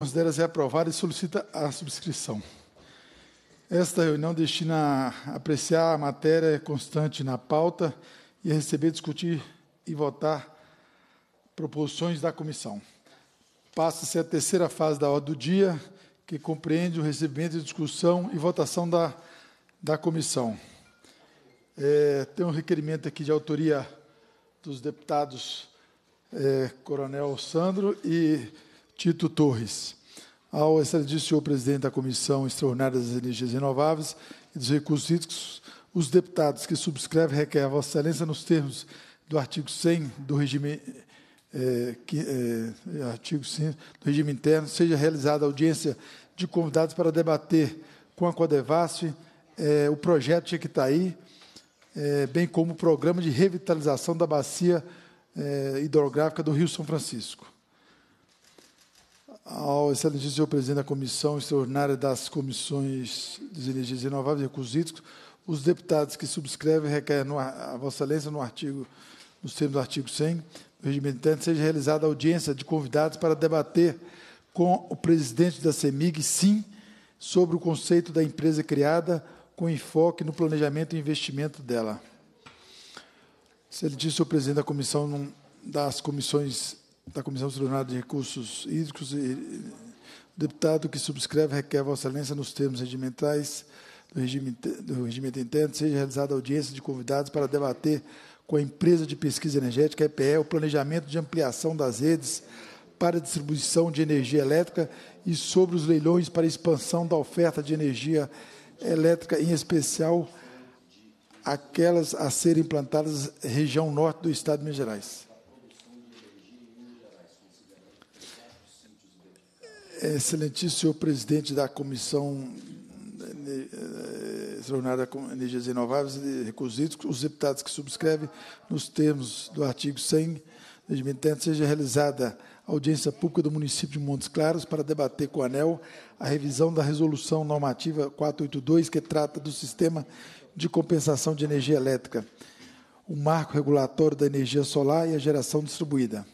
considera ser aprovada e solicita a subscrição. Esta reunião destina a apreciar a matéria constante na pauta e a receber, discutir e votar proposições da comissão. Passa-se a terceira fase da ordem do dia, que compreende o recebimento, discussão e votação da, da comissão. É, tem um requerimento aqui de autoria dos deputados é, Coronel Sandro e Tito Torres. Ao excelentíssimo senhor presidente da Comissão Extraordinária das Energias Renováveis e dos Recursos Hídricos, os deputados que subscrevem requerem a Vossa Excelência nos termos do artigo 100 do regime, é, que, é, artigo 100 do regime interno, seja realizada audiência de convidados para debater com a Codevasf é, o projeto Jequitaí, é, bem como o programa de revitalização da bacia hidrográfica do Rio São Francisco ao excelentíssimo senhor presidente da Comissão Extraordinária das Comissões de Energias Renováveis e Hídricos, os deputados que subscrevem requerem no, a Vossa Excelência no artigo, nos termos do artigo 100 do regimento interno, seja realizada audiência de convidados para debater com o presidente da CEMIG, sim, sobre o conceito da empresa criada, com enfoque no planejamento e investimento dela. Excelentíssimo senhor presidente da Comissão das Comissões da Comissão Extraordinária de Recursos Hídricos, e o deputado que subscreve requer Vossa Excelência nos termos regimentais do regime, do regimento interno, seja realizada audiência de convidados para debater com a empresa de pesquisa energética, EPE, o planejamento de ampliação das redes para distribuição de energia elétrica e sobre os leilões para expansão da oferta de energia elétrica, em especial aquelas a serem implantadas região norte do Estado de Minas Gerais. Excelentíssimo senhor presidente da Comissão eh, Extraordinária de Energias Renováveis e Hídricos, os deputados que subscrevem, nos termos do artigo 100 do regimento seja realizada audiência pública do município de Montes Claros para debater com a ANEL a revisão da resolução normativa 482, que trata do sistema de compensação de energia elétrica, o marco regulatório da energia solar e a geração distribuída.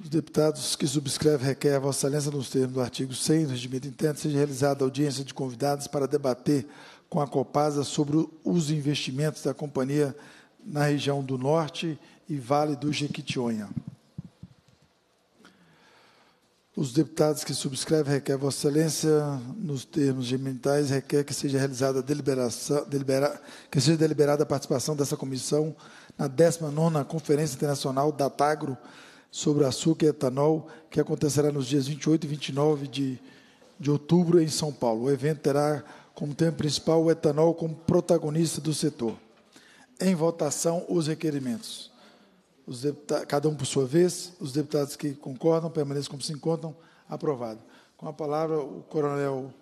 Os deputados que subscrevem requerem a Vossa Excelência, nos termos do artigo 100 do regimento interno, seja realizada audiência de convidados para debater com a Copasa sobre os investimentos da companhia na região do Norte e Vale do Jequitinhonha. Os deputados que subscrevem requerem a Vossa Excelência, nos termos regimentais, requer que seja realizada a deliberação, delibera, que seja deliberada a participação dessa comissão na 19ª Conferência Internacional da Tagro, sobre açúcar e etanol, que acontecerá nos dias 28 e 29 de, de outubro em São Paulo. O evento terá como tema principal o etanol como protagonista do setor. Em votação, os requerimentos. Os cada um por sua vez, os deputados que concordam permaneçam como se encontram, aprovado. Com a palavra, o coronel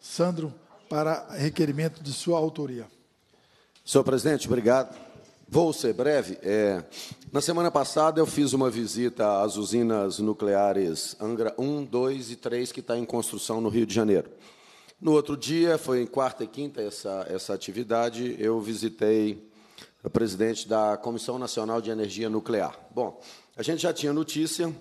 Sandro, para requerimento de sua autoria. Senhor presidente, obrigado. Vou ser breve. É, na semana passada, eu fiz uma visita às usinas nucleares Angra 1, 2 e 3, que está em construção no Rio de Janeiro. No outro dia, foi em quarta e quinta essa, essa atividade, eu visitei o presidente da Comissão Nacional de Energia Nuclear. Bom, a gente já tinha notícia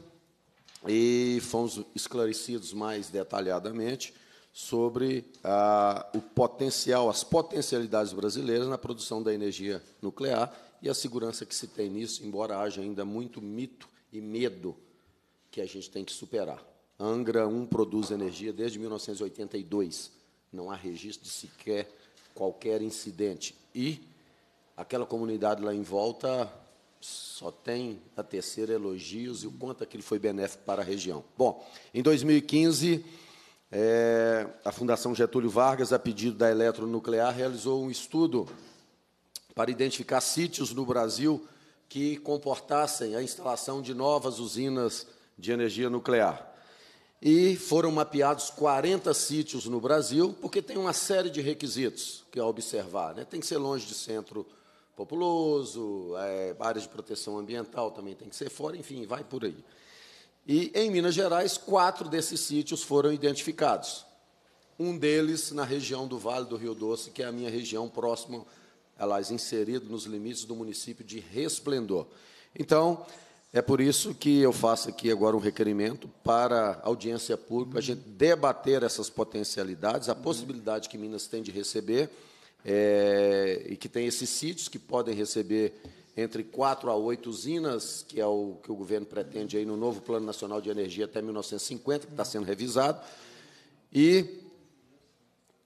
e fomos esclarecidos mais detalhadamente sobre ah, o potencial, as potencialidades brasileiras na produção da energia nuclear e a segurança que se tem nisso, embora haja ainda muito mito e medo que a gente tem que superar. Angra 1 produz energia desde 1982. Não há registro de sequer qualquer incidente. E aquela comunidade lá em volta só tem a terceira elogios e o quanto aquilo foi benéfico para a região. Bom, em 2015 é, a Fundação Getúlio Vargas, a pedido da Eletronuclear, realizou um estudo para identificar sítios no Brasil que comportassem a instalação de novas usinas de energia nuclear. E foram mapeados 40 sítios no Brasil, porque tem uma série de requisitos que a observar. Né? Tem que ser longe de centro populoso, é, áreas de proteção ambiental também tem que ser fora, enfim, vai por aí. E em Minas Gerais, quatro desses sítios foram identificados. Um deles na região do Vale do Rio Doce, que é a minha região próxima, aliás, inserido nos limites do município de Resplendor. Então, É por isso que eu faço aqui agora um requerimento para a audiência pública, a gente debater essas potencialidades, a possibilidade que Minas tem de receber, é, e que tem esses sítios que podem receber entre quatro a oito usinas, que é o que o governo pretende aí no novo Plano Nacional de Energia até 1950, que está sendo revisado. E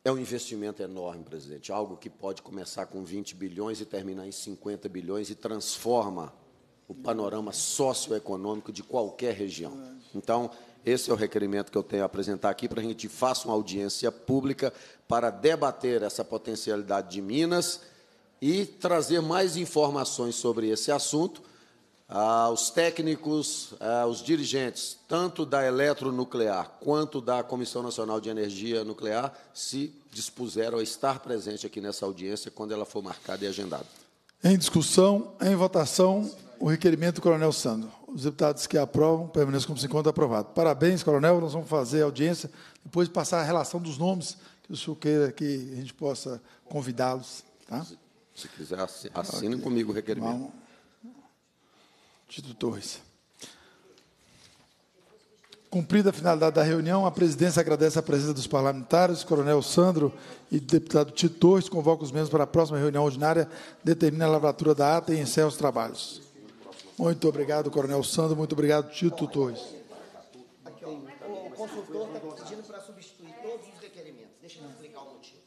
é um investimento enorme, presidente, algo que pode começar com 20 bilhões e terminar em 50 bilhões e transforma o panorama socioeconômico de qualquer região. Então, esse é o requerimento que eu tenho a apresentar aqui para a gente faça uma audiência pública para debater essa potencialidade de Minas e trazer mais informações sobre esse assunto aos técnicos, aos dirigentes, tanto da Eletronuclear quanto da Comissão Nacional de Energia Nuclear, se dispuseram a estar presente aqui nessa audiência quando ela for marcada e agendada. Em discussão, em votação, o requerimento do Coronel Sandro. Os deputados que aprovam permaneçam como se encontra aprovado. Parabéns, Coronel. Nós vamos fazer a audiência, depois passar a relação dos nomes que o senhor queira que a gente possa convidá-los. Tá? Se quiser, assinem okay. comigo o requerimento. Vamos. Tito Torres. Cumprida a finalidade da reunião, a presidência agradece a presença dos parlamentares, Coronel Sandro e deputado Tito Torres, convoca os membros para a próxima reunião ordinária, determina a lavratura da ata e encerra os trabalhos. Muito obrigado, Coronel Sandro. Muito obrigado, Tito Torres. O consultor está pedindo para substituir todos os requerimentos. Deixa eu explicar o motivo.